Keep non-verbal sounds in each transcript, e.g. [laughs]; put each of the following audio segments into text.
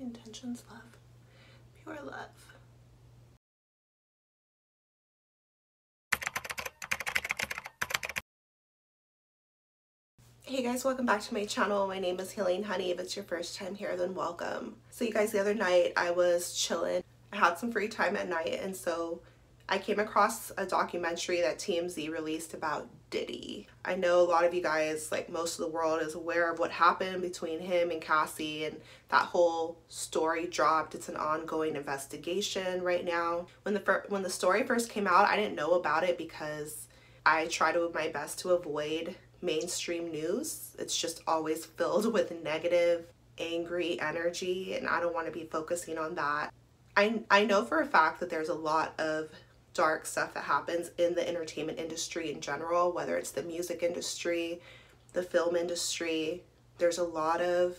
Intentions love. Pure love. Hey guys, welcome back to my channel. My name is Healing Honey. If it's your first time here, then welcome. So you guys, the other night I was chilling. I had some free time at night and so I came across a documentary that TMZ released about Diddy. I know a lot of you guys, like most of the world, is aware of what happened between him and Cassie and that whole story dropped. It's an ongoing investigation right now. When the when the story first came out, I didn't know about it because I try to do my best to avoid mainstream news. It's just always [laughs] filled with negative, angry energy and I don't want to be focusing on that. I, I know for a fact that there's a lot of dark stuff that happens in the entertainment industry in general, whether it's the music industry, the film industry. There's a lot of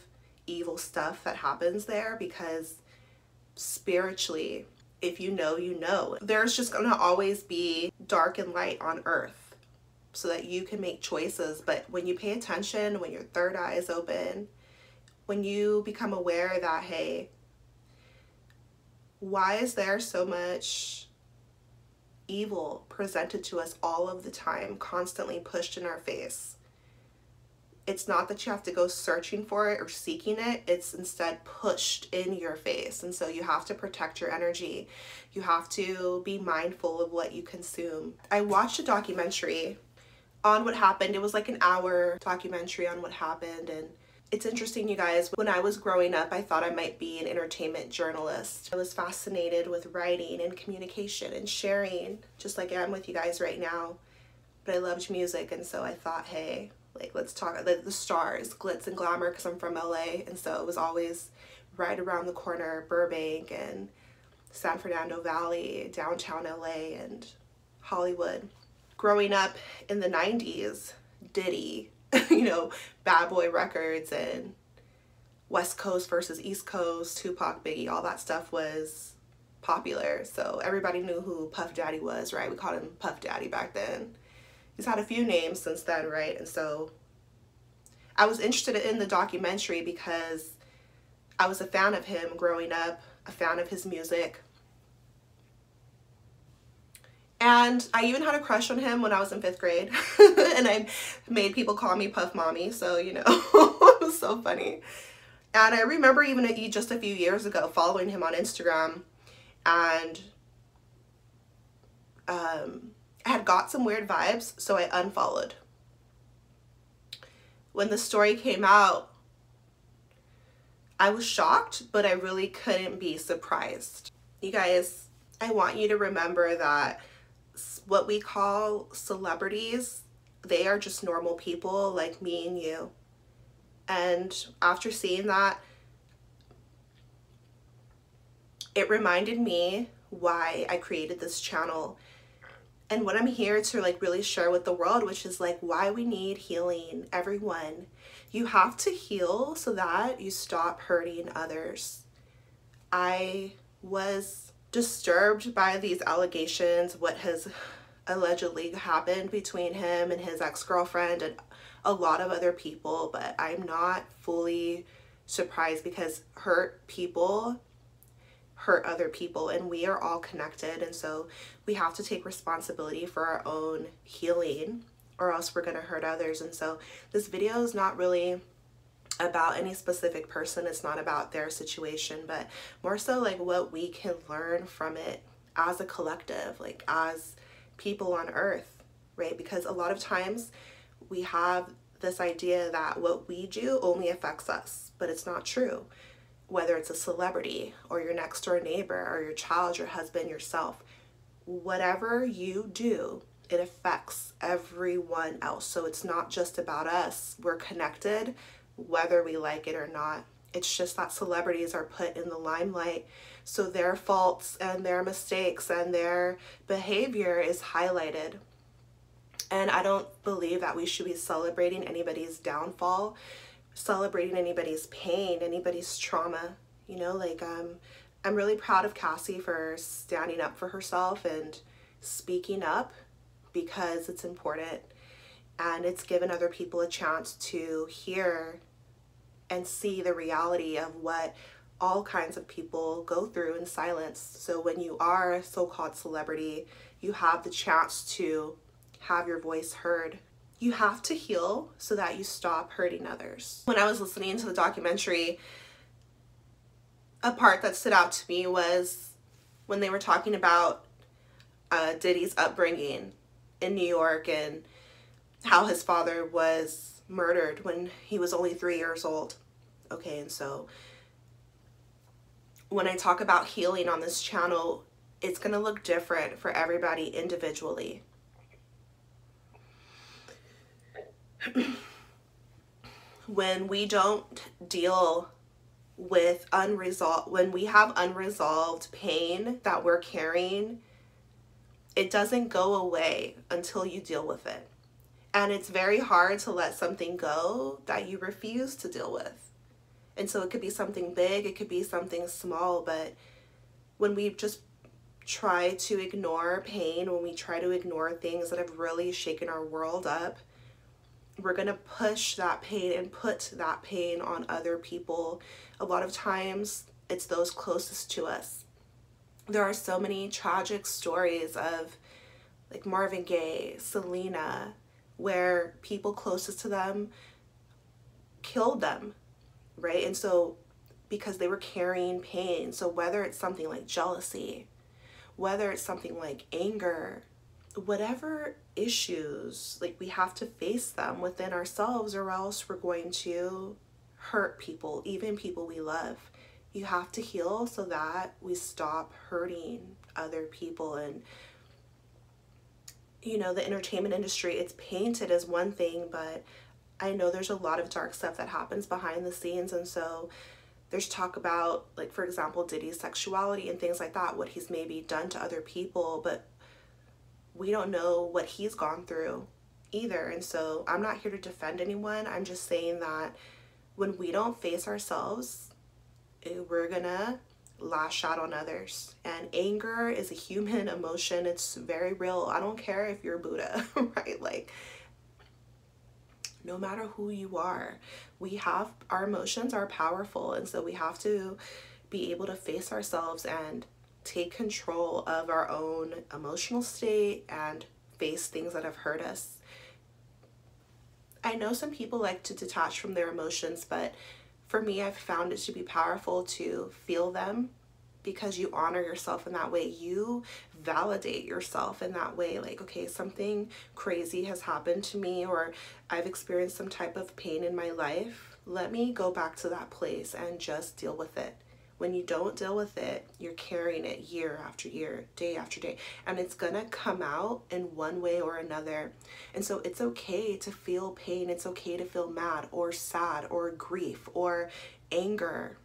evil stuff that happens there because spiritually, if you know, you know. There's just gonna always be dark and light on earth so that you can make choices. But when you pay attention, when your third eye is open, when you become aware that, hey, why is there so much evil presented to us all of the time, constantly pushed in our face. It's not that you have to go searching for it or seeking it, it's instead pushed in your face. And so you have to protect your energy. You have to be mindful of what you consume. I watched a documentary on what happened. It was like an hour documentary on what happened and it's interesting, you guys. When I was growing up, I thought I might be an entertainment journalist. I was fascinated with writing and communication and sharing, just like I am with you guys right now. But I loved music, and so I thought, hey, like let's talk the, the stars, glitz and glamour, because I'm from LA, and so it was always right around the corner, Burbank and San Fernando Valley, downtown LA, and Hollywood. Growing up in the 90s, Diddy [laughs] you know, Bad Boy Records and West Coast versus East Coast, Tupac, Biggie, all that stuff was popular. So everybody knew who Puff Daddy was, right? We called him Puff Daddy back then. He's had a few names since then, right? And so I was interested in the documentary because I was a fan of him growing up, a fan of his music. And I even had a crush on him when I was in fifth grade. [laughs] and I made people call me Puff Mommy. So, you know, [laughs] it was so funny. And I remember even just a few years ago following him on Instagram. And um, I had got some weird vibes. So I unfollowed. When the story came out, I was shocked, but I really couldn't be surprised. You guys, I want you to remember that what we call celebrities, they are just normal people like me and you. And after seeing that, it reminded me why I created this channel and what I'm here to like really share with the world, which is like why we need healing, everyone. You have to heal so that you stop hurting others. I was disturbed by these allegations, what has allegedly happened between him and his ex-girlfriend and a lot of other people, but I'm not fully surprised because hurt people hurt other people and we are all connected and so we have to take responsibility for our own healing or else we're going to hurt others and so this video is not really about any specific person it's not about their situation but more so like what we can learn from it as a collective like as people on earth, right? Because a lot of times we have this idea that what we do only affects us, but it's not true. Whether it's a celebrity or your next door neighbor or your child, your husband, yourself, whatever you do, it affects everyone else. So it's not just about us. We're connected whether we like it or not. It's just that celebrities are put in the limelight so their faults and their mistakes and their behavior is highlighted. And I don't believe that we should be celebrating anybody's downfall, celebrating anybody's pain, anybody's trauma. You know, like um, I'm really proud of Cassie for standing up for herself and speaking up because it's important and it's given other people a chance to hear and see the reality of what all kinds of people go through in silence. So when you are a so called celebrity, you have the chance to have your voice heard. You have to heal so that you stop hurting others. When I was listening to the documentary, a part that stood out to me was when they were talking about uh, Diddy's upbringing in New York and how his father was murdered when he was only three years old. Okay, and so when I talk about healing on this channel, it's going to look different for everybody individually. [clears throat] when we don't deal with unresolved, when we have unresolved pain that we're carrying, it doesn't go away until you deal with it. And it's very hard to let something go that you refuse to deal with. And so it could be something big, it could be something small, but when we just try to ignore pain, when we try to ignore things that have really shaken our world up, we're going to push that pain and put that pain on other people. A lot of times, it's those closest to us. There are so many tragic stories of like Marvin Gaye, Selena, where people closest to them killed them, right? And so because they were carrying pain. So whether it's something like jealousy, whether it's something like anger, whatever issues, like we have to face them within ourselves or else we're going to hurt people, even people we love. You have to heal so that we stop hurting other people and you know, the entertainment industry, it's painted as one thing, but I know there's a lot of dark stuff that happens behind the scenes. And so there's talk about, like, for example, Diddy's sexuality and things like that, what he's maybe done to other people, but we don't know what he's gone through either. And so I'm not here to defend anyone. I'm just saying that when we don't face ourselves, eh, we're gonna lash out on others. And anger is a human emotion, it's very real. I don't care if you're Buddha, [laughs] right? Like, no matter who you are, we have our emotions are powerful. And so we have to be able to face ourselves and take control of our own emotional state and face things that have hurt us. I know some people like to detach from their emotions, but for me, I've found it to be powerful to feel them because you honor yourself in that way. You validate yourself in that way. Like, okay, something crazy has happened to me, or I've experienced some type of pain in my life. Let me go back to that place and just deal with it. When you don't deal with it, you're carrying it year after year, day after day, and it's gonna come out in one way or another. And so it's okay to feel pain, it's okay to feel mad or sad or grief or anger,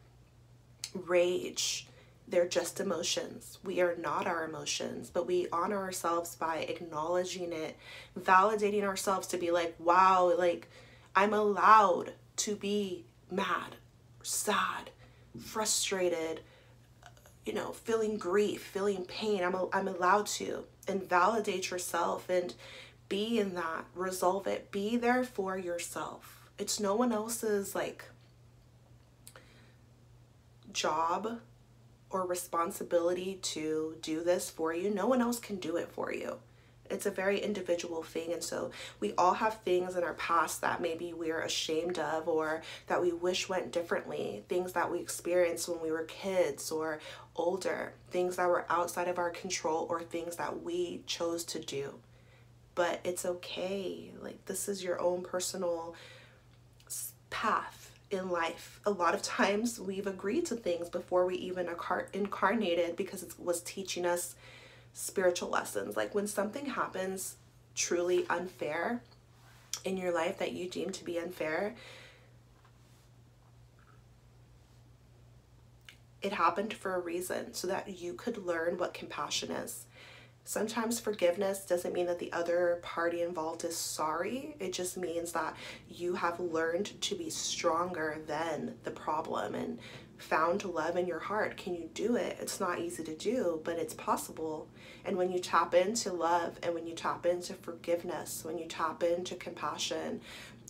rage. They're just emotions. We are not our emotions, but we honor ourselves by acknowledging it, validating ourselves to be like, wow, like I'm allowed to be mad, sad, frustrated, you know, feeling grief, feeling pain. I'm, a, I'm allowed to. And validate yourself and be in that, resolve it, be there for yourself. It's no one else's like job or responsibility to do this for you. No one else can do it for you. It's a very individual thing. And so we all have things in our past that maybe we're ashamed of or that we wish went differently, things that we experienced when we were kids or older, things that were outside of our control or things that we chose to do. But it's okay. Like, this is your own personal path in life. A lot of times we've agreed to things before we even incarnated because it was teaching us spiritual lessons. Like when something happens truly unfair in your life that you deem to be unfair, it happened for a reason so that you could learn what compassion is. Sometimes forgiveness doesn't mean that the other party involved is sorry. It just means that you have learned to be stronger than the problem and found love in your heart. Can you do it? It's not easy to do, but it's possible. And when you tap into love and when you tap into forgiveness, when you tap into compassion,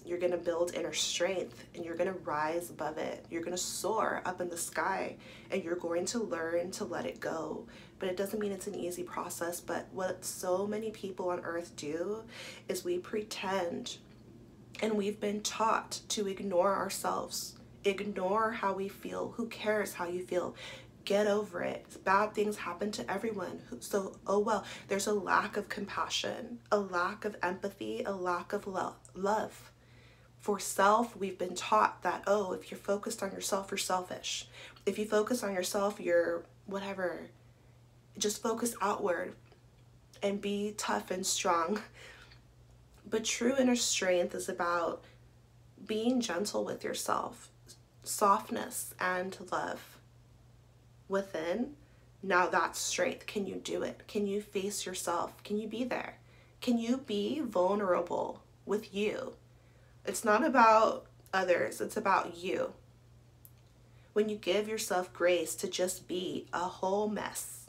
You're going to build inner strength and you're going to rise above it. You're going to soar up in the sky and you're going to learn to let it go. But it doesn't mean it's an easy process. But what so many people on earth do is we pretend and we've been taught to ignore ourselves, ignore how we feel. Who cares how you feel? Get over it. Bad things happen to everyone. So, oh well, there's a lack of compassion, a lack of empathy, a lack of lo- love. For self, we've been taught that, oh, if you're focused on yourself, you're selfish. If you focus on yourself, you're whatever. Just focus outward and be tough and strong. But true inner strength is about being gentle with yourself, softness and love within. Now that's strength. Can you do it? Can you face yourself? Can you be there? Can you be vulnerable with you? It's not about others, it's about you. When you give yourself grace to just be a whole mess,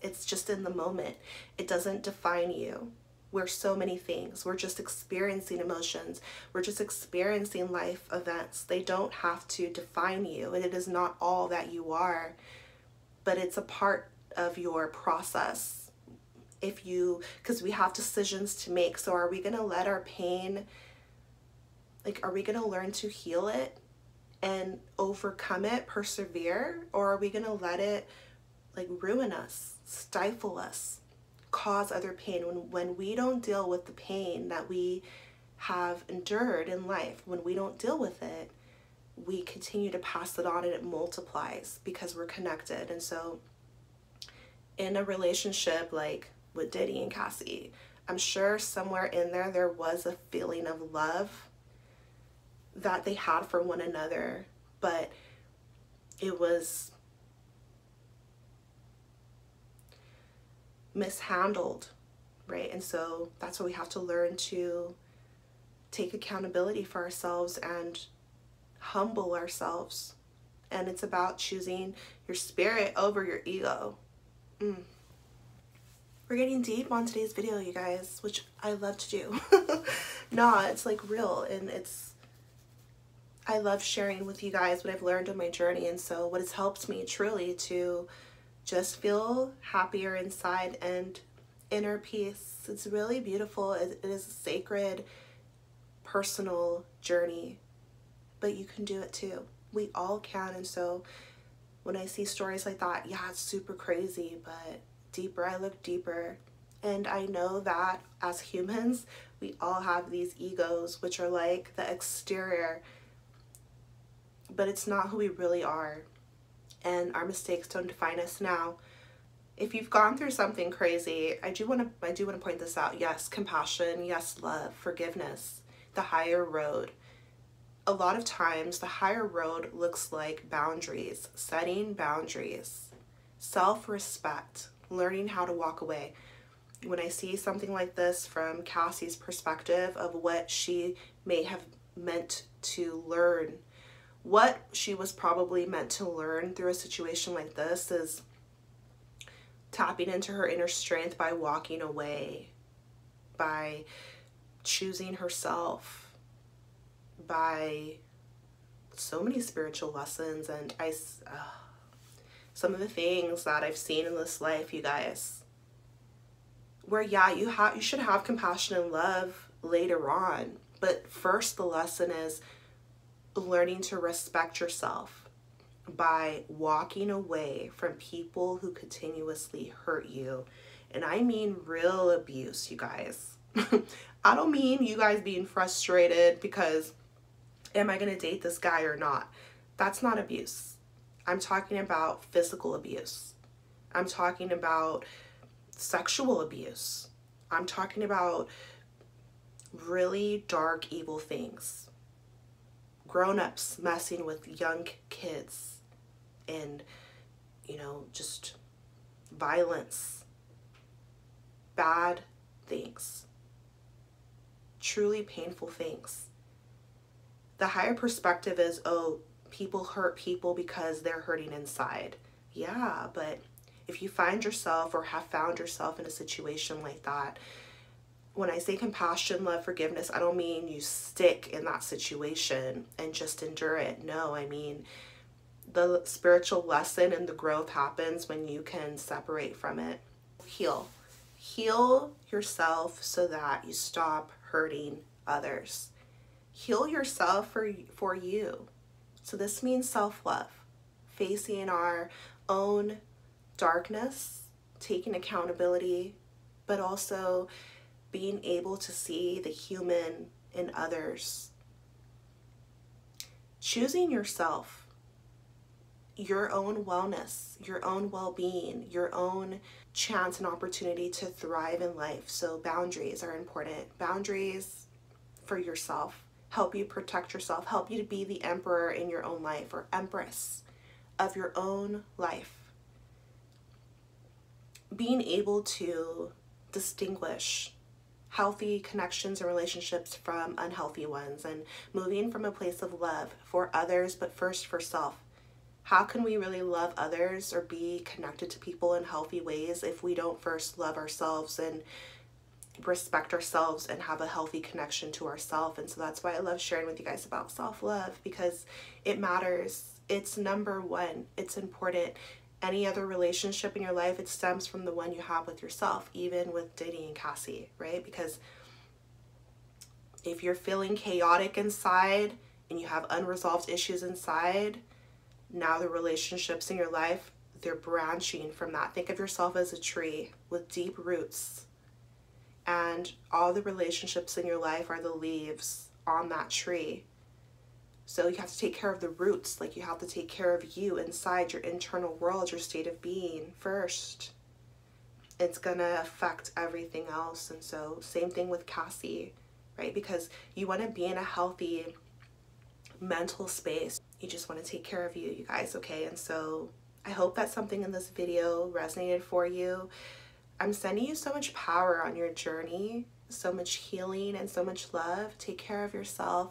it's just in the moment, it doesn't define you. We're so many things. We're just experiencing emotions. We're just experiencing life events. They don't have to define you, and it is not all that you are, but it's a part of your process. If you, because we have decisions to make. So, are we going to let our pain, like, are we going to learn to heal it and overcome it, persevere, or are we going to let it, like, ruin us, stifle us? Cause other pain, when, when we don't deal with the pain that we have endured in life, when we don't deal with it, we continue to pass it on and it multiplies because we're connected. And so, in a relationship like with Diddy and Cassie, I'm sure somewhere in there there was a feeling of love that they had for one another, but it was mishandled, right? And so that's why we have to learn to take accountability for ourselves and humble ourselves. And it's about choosing your spirit over your ego. Mm. We're getting deep on today's video, you guys, which I love to do. [laughs] nah, it's like real and it's I love sharing with you guys what I've learned on my journey and so what has helped me truly to just feel happier inside and inner peace. It's really beautiful. it is a sacred, personal journey, but you can do it too. We all can. And so when I see stories like that, yeah, it's super crazy, but deeper I look deeper. And I know that as humans, we all have these egos, which are like the exterior, but it's not who we really are and our mistakes don't define us now. If you've gone through something crazy, I do want to I do want to point this out. Yes, compassion, yes, love, forgiveness, the higher road. A lot of times the higher road looks like boundaries, setting boundaries, self-respect, learning how to walk away. When I see something like this from Cassie's perspective of what she may have meant to learn what she was probably meant to learn through a situation like this is tapping into her inner strength by walking away, by choosing herself, by so many spiritual lessons and I uh, some of the things that I've seen in this life, you guys. Where yeah, you have you should have compassion and love later on, but first the lesson is learning to respect yourself by walking away from people who continuously hurt you. And I mean real abuse, you guys. [laughs] I don't mean you guys being frustrated because am I going to date this guy or not? That's not abuse. I'm talking about physical abuse. I'm talking about sexual abuse. I'm talking about really dark, evil things grown-ups messing with young kids and you know just violence. Bad things. Truly painful things. The higher perspective is oh people hurt people because they're hurting inside. Yeah but if you find yourself or have found yourself in a situation like that when I say compassion, love, forgiveness, I don't mean you stick in that situation and just endure it. No, I mean the spiritual lesson and the growth happens when you can separate from it. Heal. Heal yourself so that you stop hurting others. Heal yourself for, for you. So this means self-love, facing our own darkness, taking accountability, but also being able to see the human in others. Choosing yourself, your own wellness, your own well being, your own chance and opportunity to thrive in life. So, boundaries are important. Boundaries for yourself help you protect yourself, help you to be the emperor in your own life or empress of your own life. Being able to distinguish healthy connections and relationships from unhealthy ones and moving from a place of love for others but first for self. How can we really love others or be connected to people in healthy ways if we don't first love ourselves and respect ourselves and have a healthy connection to ourselves? And so that's why I love sharing with you guys about self-love because it matters. It's number one. It's important any other relationship in your life, it stems from the one you have with yourself, even with Diddy and Cassie, right? Because if you're feeling chaotic inside and you have unresolved issues inside, now the relationships in your life, they're branching from that. Think of yourself as a tree with deep roots. And all the relationships in your life are the leaves on that tree. So you have to take care of the roots, like you have to take care of you inside your internal world, your state of being first. It's gonna affect everything else. And so, same thing with Cassie, right? Because you wanna be in a healthy mental space. You just wanna take care of you, you guys, okay? And so, I hope that something in this video resonated for you. I'm sending you so much power on your journey, so much healing and so much love. Take care of yourself